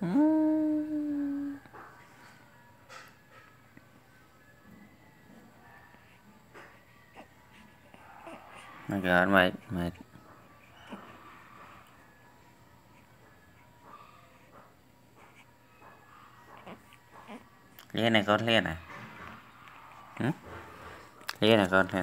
My god, my, my Lia này con lia này. Này con lia.